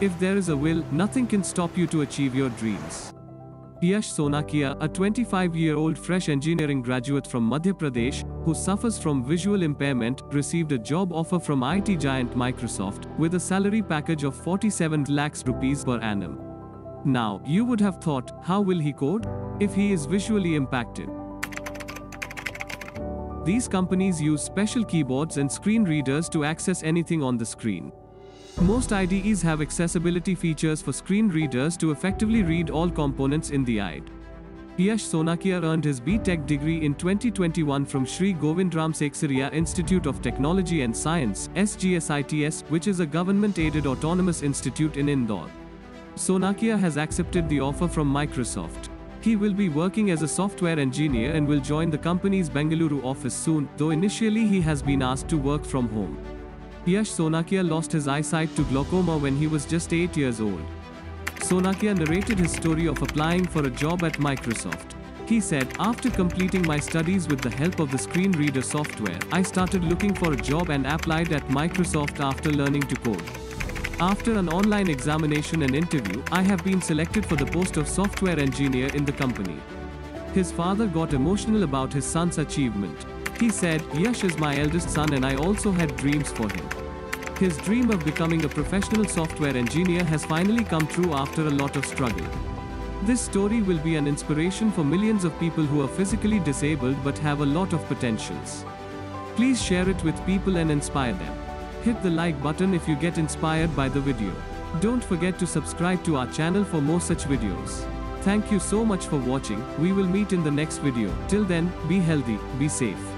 If there is a will, nothing can stop you to achieve your dreams. Yash Sonakia, a 25-year-old fresh engineering graduate from Madhya Pradesh, who suffers from visual impairment, received a job offer from IT giant Microsoft, with a salary package of 47 lakhs rupees per annum. Now, you would have thought, how will he code? If he is visually impacted. These companies use special keyboards and screen readers to access anything on the screen. Most IDEs have accessibility features for screen readers to effectively read all components in the IDE. Yash Sonakia earned his B.Tech degree in 2021 from Sri Govindram Seksaria Institute of Technology and Science, SGSITS, which is a government-aided autonomous institute in Indore. Sonakia has accepted the offer from Microsoft. He will be working as a software engineer and will join the company's Bengaluru office soon, though initially he has been asked to work from home. Yash Sonakia lost his eyesight to glaucoma when he was just 8 years old. Sonakia narrated his story of applying for a job at Microsoft. He said, After completing my studies with the help of the screen reader software, I started looking for a job and applied at Microsoft after learning to code. After an online examination and interview, I have been selected for the post of software engineer in the company. His father got emotional about his son's achievement. He said, Yash is my eldest son and I also had dreams for him. His dream of becoming a professional software engineer has finally come true after a lot of struggle. This story will be an inspiration for millions of people who are physically disabled but have a lot of potentials. Please share it with people and inspire them. Hit the like button if you get inspired by the video. Don't forget to subscribe to our channel for more such videos. Thank you so much for watching, we will meet in the next video. Till then, be healthy, be safe.